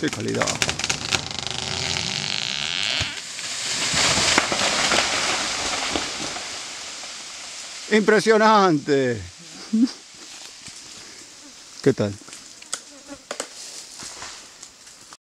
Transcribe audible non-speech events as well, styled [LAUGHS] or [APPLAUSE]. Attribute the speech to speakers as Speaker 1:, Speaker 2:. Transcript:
Speaker 1: Qué calidad. Impresionante. [LAUGHS] ¿Qué tal?